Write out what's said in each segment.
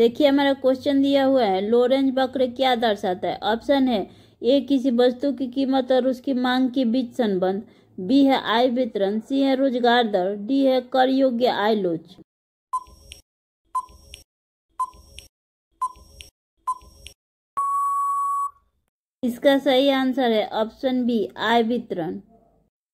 देखिए, हमारा क्वेश्चन दिया हुआ है लोरेंज वक्र क्या दर्शाता है? ऑप्शन है ए किसी वस्तु की कीमत और उसकी मांग के बीच संबंध। बी है आय वितरण सी है रोज़गार दर डी है कर योग्य आय लोच। इसका सही आंसर है ऑप्शन बी आय वितरण।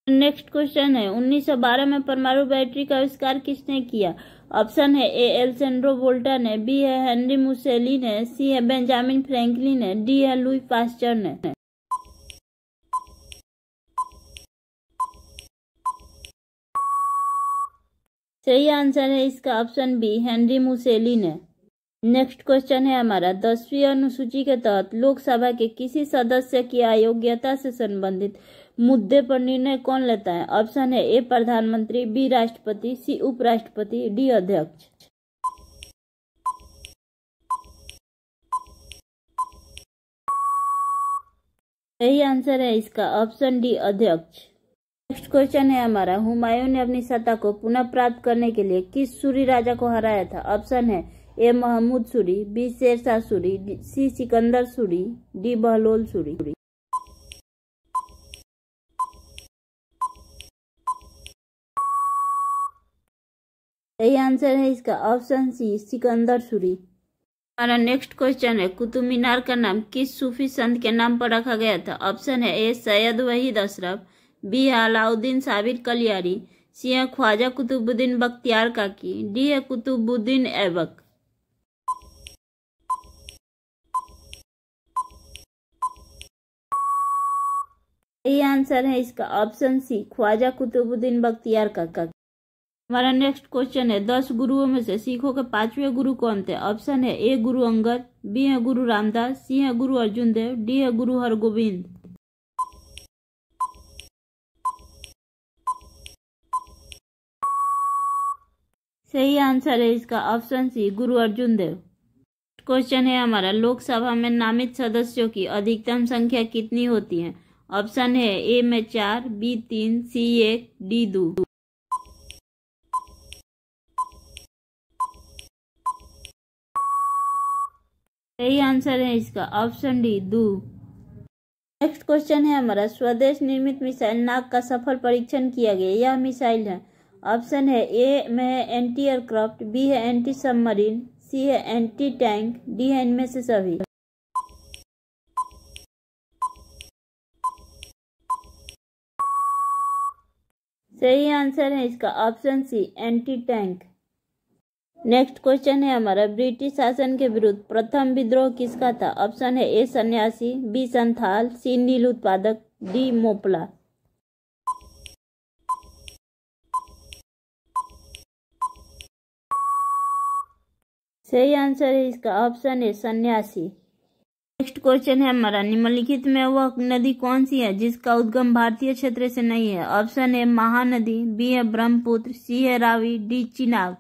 नेक्स्ट क्वेश्चन है। 1912 में परमाणु बैटरी का आविष्कार किसने किया? ऑप्शन है ए एल सेंड्रो वोल्टा ने बी है हेनरी मुसेली ने सी है बेंजामिन फ्रैंकलिन ने डी है लुई पास्टर ने सही आंसर है इसका ऑप्शन बी, हेनरी मुसेली ने नेक्स्ट क्वेश्चन है हमारा। दसवीं अनुसूची के तहत लोकसभा के किसी सदस्य की अयोग्यता से संबंधित मुद्दे पर निर्णय कौन लेता है? ऑप्शन है, ए, प्रधानमंत्री, बी, राष्ट्रपति, सी, उपराष्ट्रपति, डी, अध्यक्ष। सही आंसर है इसका, ऑप्शन डी, अध्यक्ष। नेक्स्ट क्वेश्चन है हमारा, हुमायूं ने अपनी सत्ता को पुनः प्राप्त करने के लिए किस सूरी राजा को हराया था? ऑप्शन है, A, Mahmud Suri, B, Sher Shah Suri, C, Sikandar Suri, D, Bahlol Suri. सही आंसर है इसका ऑप्शन सी सिकंदर सूरी हमारा नेक्स्ट क्वेश्चन है कुतुब मीनार का नाम किस सूफी संत के नाम पर रखा गया था ऑप्शन है ए सैयद वहीद अशरफ बी है अलाउद्दीन साबिर कलियारी सी है ख्वाजा कुतुबुद्दीन बख्तियार काकी डी है कुतुबुद्दीन ऐबक यही आंसर है इसका ऑप्शन सी ख्वाजा कुतुबुद्दीन बख्तियार काका हमारा नेक्स्ट क्वेश्चन है। दस गुरुओं में से सिखों के पाँचवें गुरु कौन थे? ऑप्शन है, ए गुरु अंगद, बी है गुरु रामदास, सी है गुरु अर्जुन देव, डी है गुरु हरगोविंद सही आंसर है इसका ऑप्शन सी गुरु अर्जुन देव। क्वेश्चन है हमारा, लोकसभा में नामित सदस्यों की अधिकतम संख्या कितनी होती है? ऑप्शन है, ए में चार, बी तीन, सी एक, डी दो। सही आंसर है इसका, ऑप्शन डी, दू। नेक्स्ट क्वेश्चन है हमारा, स्वदेश निर्मित मिसाइल नाग का सफल परीक्षण किया गया, यह मिसाइल है। ऑप्शन है ए में है एंटी एयरक्राफ्ट, बी है एंटी सबमरीन, सी है एंटी टैंक, डी है इनमें से सभी। सही आंसर है इसका, option C, anti tank. Next question है हमारा। ब्रिटिश शासन के विरुद्ध प्रथम विद्रोह किसका था? ऑप्शन है ए, सन्यासी, बी, संथाल, सी, नील उत्पादक, डी, मोपला। सही आंसर है इसका ऑप्शन है सन्यासी। नेक्स्ट क्वेश्चन है हमारा। निम्नलिखित में वह नदी कौन सी है जिसका उद्गम भारतीय क्षेत्र से नहीं है? ऑप्शन है महानदी, बी है ब्रह्मपुत्र, सी है रावी, डी, चिनाब।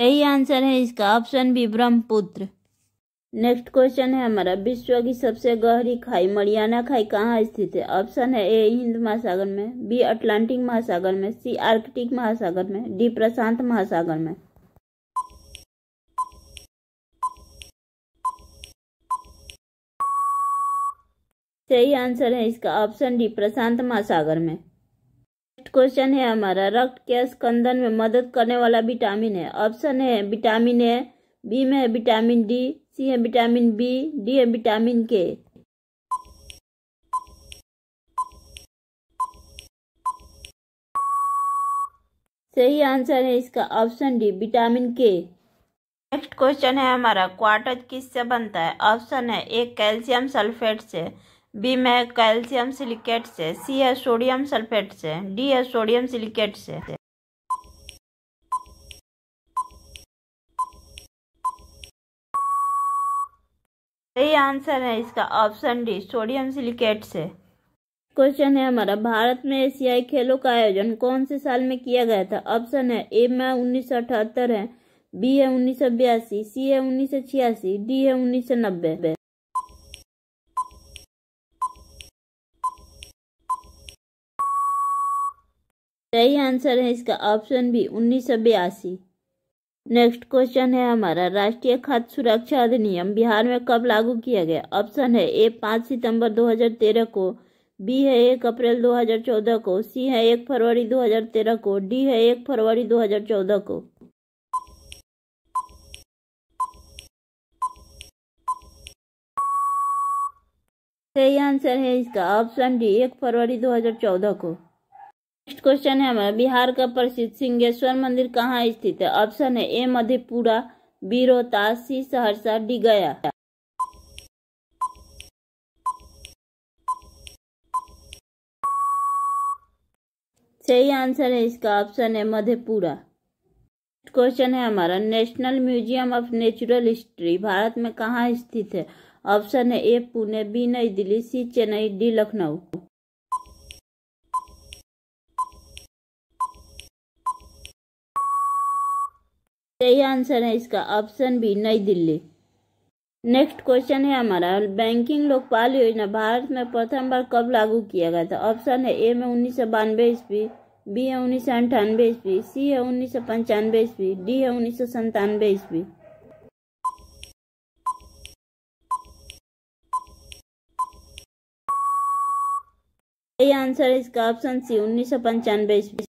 सही आंसर है इसका। Option B Brahmaputra. Next question है हमारा। विश्व की सबसे गहरी खाई, मरियाना खाई कहाँ स्थित है? ऑप्शन है ए, हिंद महासागर में, बी, अटलांटिक महासागर में, सी, आर्कटिक महासागर में, डी, प्रशांत महासागर में। सही आंसर है इसका। ऑप्शन डी प्रशांत महासागर में। क्वेश्चन है हमारा। रक्त के स्कंदन में मदद करने वाला विटामिन है। ऑप्शन है विटामिन ए, बी में है विटामिन डी, सी है विटामिन बी, डी है विटामिन के। सही आंसर है इसका option D, vitamin K. Next question है हमारा, क्वार्टर किससे बनता है? ऑप्शन है ए, कैल्शियम सल्फेट से। बी में कैल्शियम सिलिकेट से, सी है सोडियम सल्फेट से, डी है सोडियम सिलिकेट से। सही आंसर है इसका ऑप्शन डी, सोडियम सिलिकेट से। क्वेश्चन है हमारा, भारत में एशियाई खेलों का आयोजन कौन से साल में किया गया था? ऑप्शन है ए में उन्नीस सौ अठहत्तर है, बी है उन्नीस सौ बयासी, सी है उन्नीस सौ छियासी, डी है उन्नीस सौ नब्बे। सही आंसर है इसका ऑप्शन बी, उन्नीस सौ बयासी। नेक्स्ट क्वेश्चन है हमारा, राष्ट्रीय खाद्य सुरक्षा अधिनियम बिहार में कब लागू किया गया? ऑप्शन है ए, पाँच सितंबर 2013 को, बी है एक अप्रैल 2014 को, सी है एक फरवरी 2013 को, डी है एक फरवरी 2014 को। सही आंसर है इसका ऑप्शन डी, एक फरवरी 2014 को। नेक्स्ट क्वेश्चन है, हमारा बिहार का प्रसिद्ध सिंहेश्वर मंदिर कहाँ स्थित है? ऑप्शन है A Madhepura B Rohtas C Saharsa D Gaya सही आंसर है इसका ऑप्शन है मधेपुरा। नेक्स्ट क्वेश्चन है हमारा national museum of natural history Bharat में कहाँ स्थित है? ऑप्शन है A Pune B New Delhi C Chennai D Lucknow. सही आंसर है इसका। Option B New Delhi. Next question है हमारा। बैंकिंग लोकपाल योजना भारत में प्रथम बार कब लागू किया गया था? ऑप्शन है ए में उन्नीस सौ बानवे ईस्वी बी है उन्नीस सौ अंठानवे ईस्वी सी है उन्नीस सौ पंचानवे ईस्वी डी है उन्नीस सौ संतानवे ईस्वी। सही आंसर है इसका। ऑप्शन सी उन्नीस सौ पंचानवे ईस्वी।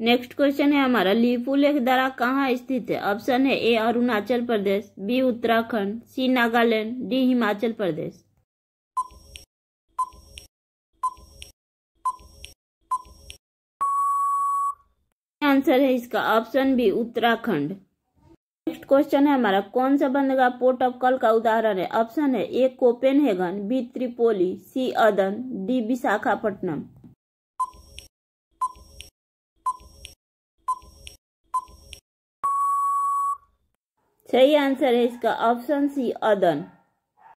नेक्स्ट क्वेश्चन है हमारा लीपू लेख दरा कहाँ स्थित है? ऑप्शन है A, Arunachal Pradesh, B, Uttarakhand, C, Nagaland, D, Himachal Pradesh. Answer है इसका option B, Uttarakhand. Next question है हमारा, कौन सा बंदरगाह पोर्ट ऑफ़ कल का उदाहरण है? ऑप्शन है A, Copenhagen, B, Tripoli, C, Aden, D, Visakhapatnam. सही आंसर है इसका ऑप्शन सी अदन।